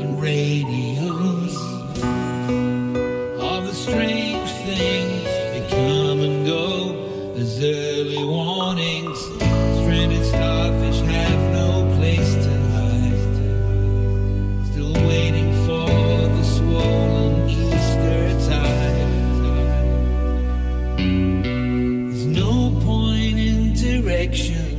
and radios of the strange things that come and go as early warnings. Stranded starfish have no place to hide. Still waiting for the swollen Easter tide. There's no point in direction.